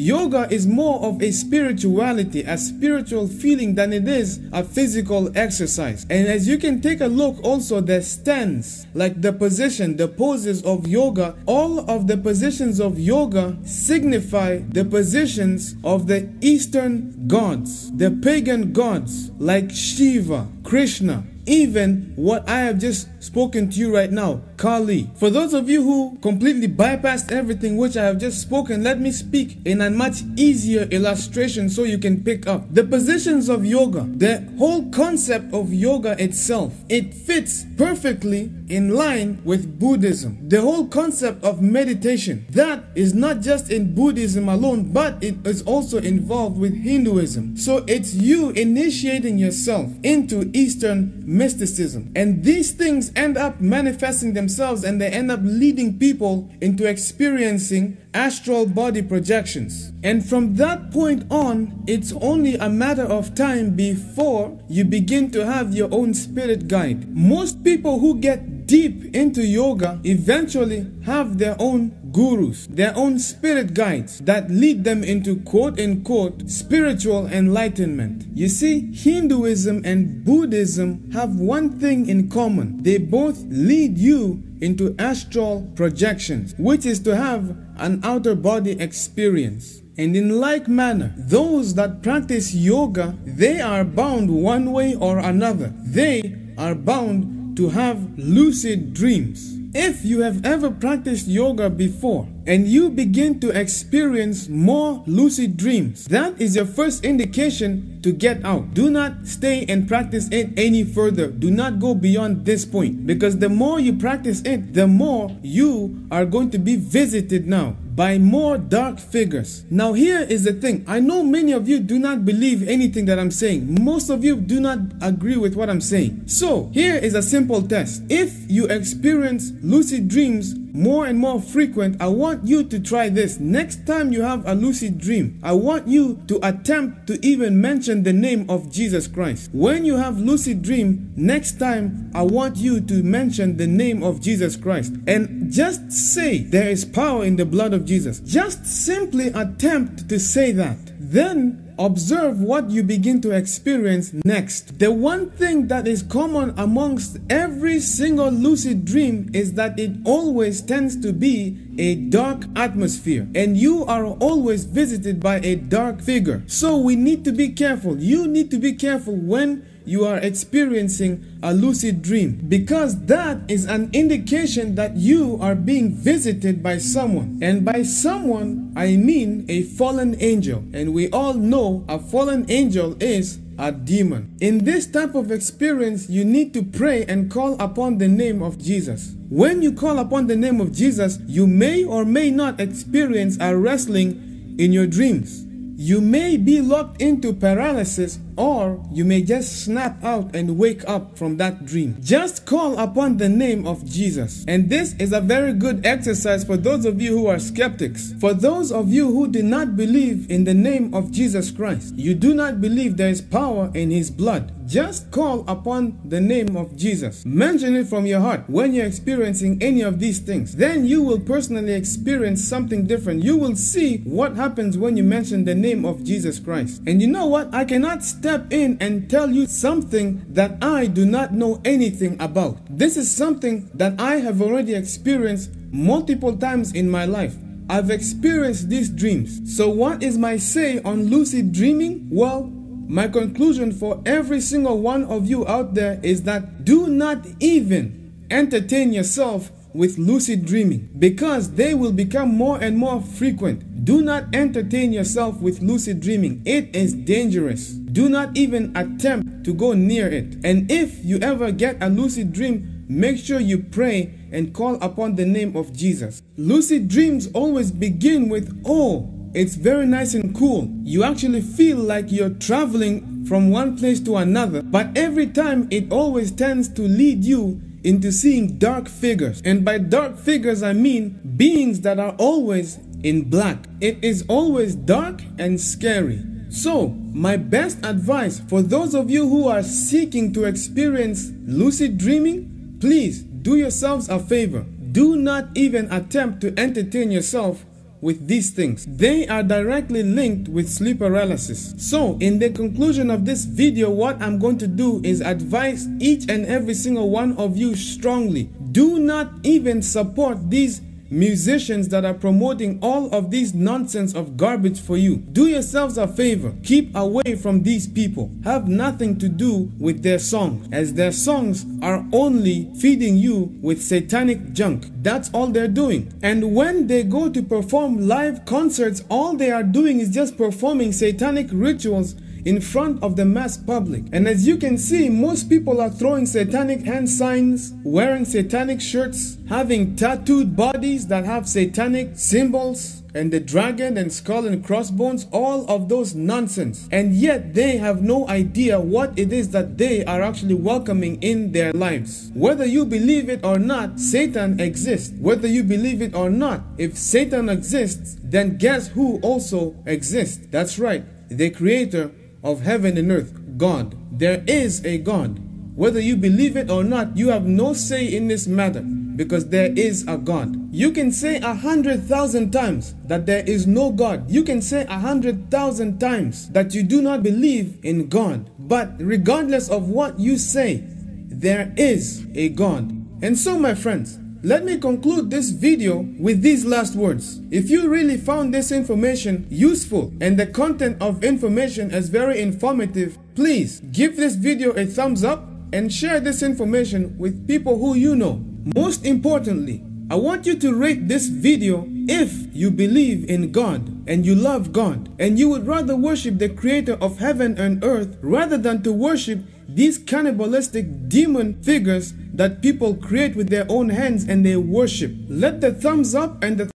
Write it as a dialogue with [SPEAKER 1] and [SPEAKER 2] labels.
[SPEAKER 1] yoga is more of a spirituality, a spiritual feeling than it is a physical exercise. And as you can take a look also the stance, like the position, the poses of yoga, all of the positions of yoga signify the positions of the Eastern gods, the pagan gods like Shiva, Krishna, even what I have just spoken to you right now, Kali. For those of you who completely bypassed everything which I have just spoken, let me speak in a much easier illustration so you can pick up. The positions of yoga, the whole concept of yoga itself, it fits perfectly in line with Buddhism. The whole concept of meditation, that is not just in Buddhism alone, but it is also involved with Hinduism. So it's you initiating yourself into Eastern mysticism. And these things end up manifesting themselves and they end up leading people into experiencing astral body projections. And from that point on, it's only a matter of time before you begin to have your own spirit guide. Most people who get deep into yoga eventually have their own gurus, their own spirit guides that lead them into quote unquote spiritual enlightenment. You see, Hinduism and Buddhism have one thing in common. They both lead you into astral projections, which is to have an outer body experience. And in like manner, those that practice yoga, they are bound one way or another. They are bound to have lucid dreams. If you have ever practiced yoga before and you begin to experience more lucid dreams, that is your first indication to get out. Do not stay and practice it any further. Do not go beyond this point because the more you practice it, the more you are going to be visited now by more dark figures. Now, here is the thing I know many of you do not believe anything that I'm saying, most of you do not agree with what I'm saying. So, here is a simple test. If you experience lucid dreams more and more frequent, I want you to try this. Next time you have a lucid dream, I want you to attempt to even mention the name of Jesus Christ. When you have lucid dream, next time I want you to mention the name of Jesus Christ and just say there is power in the blood of Jesus. Just simply attempt to say that. Then observe what you begin to experience next. The one thing that is common amongst every single lucid dream is that it always tends to be a dark atmosphere and you are always visited by a dark figure. So we need to be careful. You need to be careful when you are experiencing a lucid dream because that is an indication that you are being visited by someone. And by someone, I mean a fallen angel. And we all know a fallen angel is a demon. In this type of experience, you need to pray and call upon the name of Jesus. When you call upon the name of Jesus, you may or may not experience a wrestling in your dreams. You may be locked into paralysis or you may just snap out and wake up from that dream. Just call upon the name of Jesus. And this is a very good exercise for those of you who are skeptics. For those of you who do not believe in the name of Jesus Christ, you do not believe there is power in his blood. Just call upon the name of Jesus. Mention it from your heart when you're experiencing any of these things. Then you will personally experience something different. You will see what happens when you mention the name of Jesus Christ. And you know what? I cannot step in and tell you something that I do not know anything about. This is something that I have already experienced multiple times in my life. I've experienced these dreams. So, what is my say on lucid dreaming? Well, my conclusion for every single one of you out there is that do not even entertain yourself with lucid dreaming because they will become more and more frequent. Do not entertain yourself with lucid dreaming, it is dangerous. Do not even attempt to go near it. And if you ever get a lucid dream, make sure you pray and call upon the name of Jesus. Lucid dreams always begin with, Oh, it's very nice and cool. You actually feel like you're traveling from one place to another, but every time it always tends to lead you into seeing dark figures. And by dark figures, I mean beings that are always in black. It is always dark and scary. So, my best advice for those of you who are seeking to experience lucid dreaming, please do yourselves a favor. Do not even attempt to entertain yourself with these things. They are directly linked with sleep paralysis. So, in the conclusion of this video, what I'm going to do is advise each and every single one of you strongly. Do not even support these musicians that are promoting all of these nonsense of garbage for you. Do yourselves a favor. Keep away from these people. Have nothing to do with their songs, as their songs are only feeding you with satanic junk. That's all they're doing. And when they go to perform live concerts, all they are doing is just performing satanic rituals in front of the mass public. And as you can see, most people are throwing satanic hand signs, wearing satanic shirts, having tattooed bodies that have satanic symbols, and the dragon and skull and crossbones, all of those nonsense. And yet they have no idea what it is that they are actually welcoming in their lives. Whether you believe it or not, Satan exists. Whether you believe it or not, if Satan exists, then guess who also exists? That's right, the creator of heaven and earth, God. There is a God. Whether you believe it or not, you have no say in this matter because there is a God. You can say a hundred thousand times that there is no God. You can say a hundred thousand times that you do not believe in God. But regardless of what you say, there is a God. And so, my friends, let me conclude this video with these last words. If you really found this information useful and the content of information is very informative, please give this video a thumbs up and share this information with people who you know. Most importantly, I want you to rate this video if you believe in God and you love God and you would rather worship the creator of heaven and earth rather than to worship these cannibalistic demon figures that people create with their own hands and they worship. Let the thumbs up and the